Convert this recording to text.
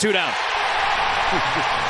Two down.